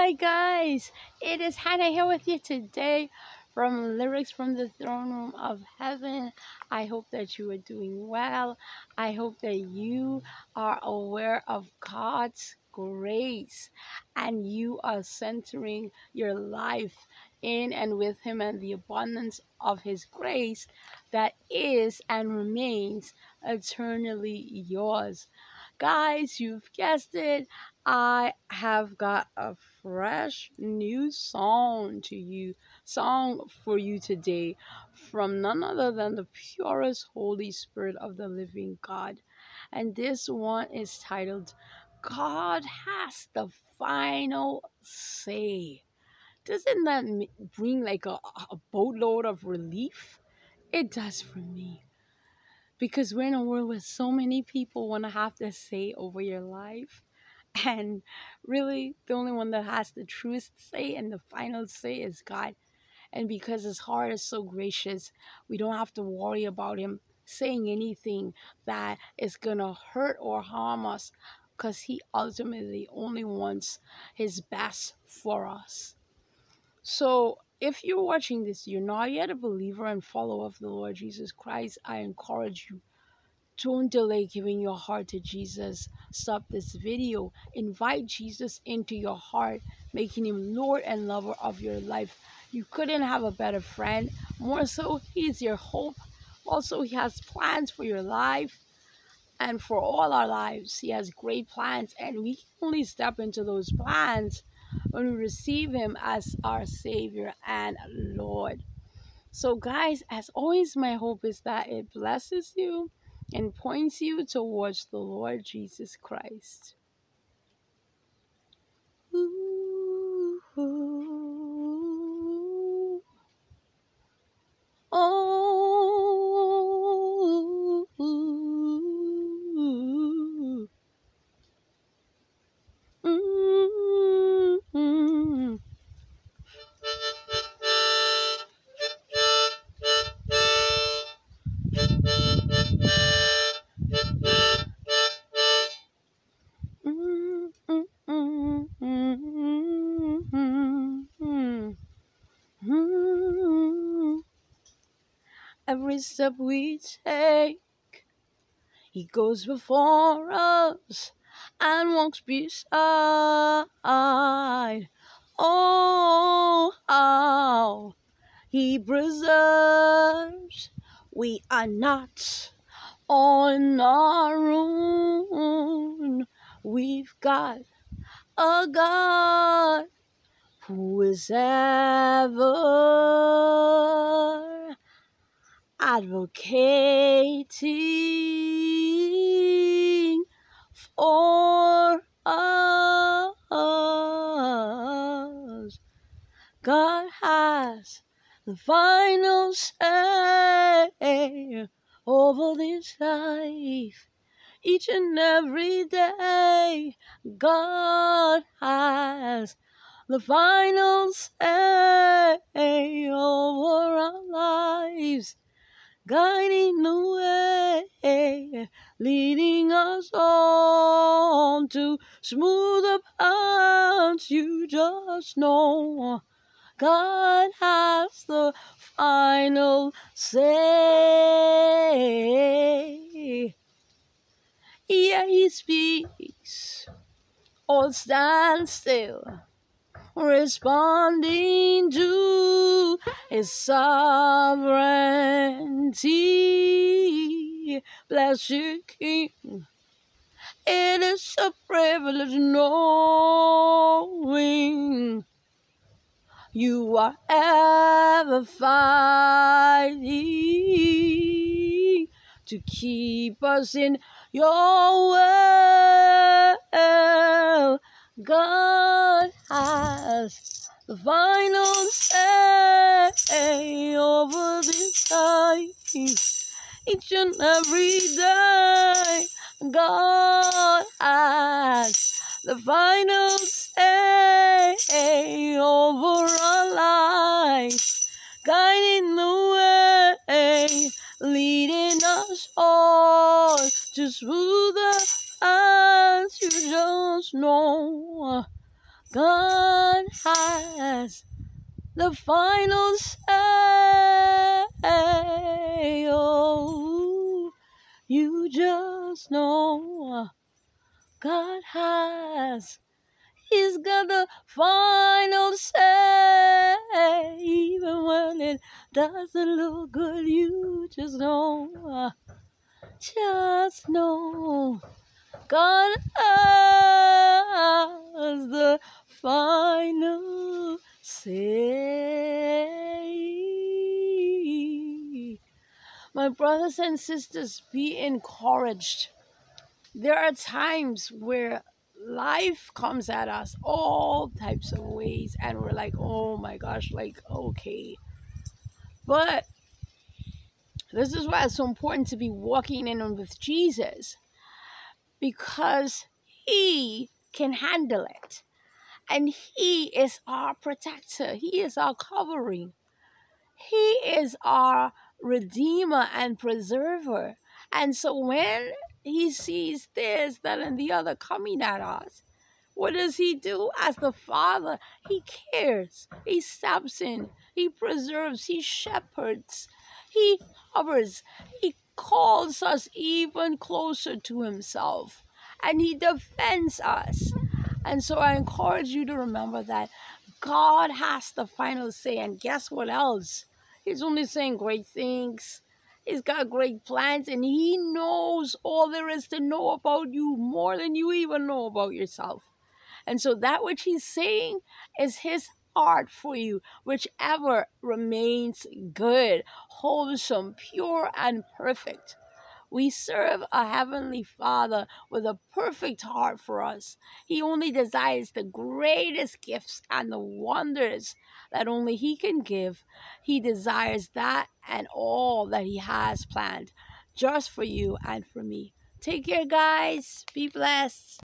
Hi guys, it is Hannah here with you today from Lyrics from the Throne Room of Heaven. I hope that you are doing well. I hope that you are aware of God's grace and you are centering your life in and with Him and the abundance of His grace that is and remains eternally yours. Guys, you've guessed it. I have got a fresh new song to you, song for you today from none other than the purest Holy Spirit of the living God. And this one is titled God Has the Final Say. Doesn't that bring like a, a boatload of relief? It does for me. Because we're in a world where so many people want to have to say over your life. And really, the only one that has the truest say and the final say is God. And because his heart is so gracious, we don't have to worry about him saying anything that is to hurt or harm us because he ultimately only wants his best for us. So, if you're watching this, you're not yet a believer and follower of the Lord Jesus Christ, I encourage you don't delay giving your heart to Jesus. Stop this video. Invite Jesus into your heart, making him Lord and lover of your life. You couldn't have a better friend. More so, he's your hope. Also, he has plans for your life and for all our lives. He has great plans, and we can only step into those plans when we receive him as our Savior and Lord. So, guys, as always, my hope is that it blesses you and points you towards the Lord Jesus Christ. Ooh. Step we take, He goes before us and walks beside. Oh, how He preserves. We are not on our own. We've got a God who is ever advocating for us. God has the final say over this life. Each and every day, God has the final say over our lives, guiding the way, leading us on to smoother paths. You just know God has the final say. Yeah, He speaks, all stand still responding to his sovereignty. Bless you, King. It is a privilege knowing you are ever fighting to keep us in your will. God has Eh, eh, the final say over this life. Each and every day, God has the final say eh, over our lives, guiding the way, leading us all to smoother as you just know. God has the final say. Oh, you just know God has. He's got the final say. Even when it doesn't look good, you just know. Just know. God has final say. My brothers and sisters, be encouraged. There are times where life comes at us all types of ways, and we're like, oh my gosh, like, okay. But this is why it's so important to be walking in with Jesus because He can handle it. And He is our protector, He is our covering, He is our redeemer and preserver. And so when He sees this, that, and the other coming at us, what does he do as the father? He cares. He steps in. He preserves. He shepherds. He hovers. He calls us even closer to Himself and He defends us. And so I encourage you to remember that God has the final say. And guess what else? He's only saying great things. He's got great plans and He knows all there is to know about you more than you even know about yourself. And so that which He's saying is His art for you, whichever remains good, wholesome, pure, and perfect. We serve a heavenly Father with a perfect heart for us. He only desires the greatest gifts and the wonders that only He can give. He desires that and all that He has planned just for you and for me. Take care, guys. Be blessed.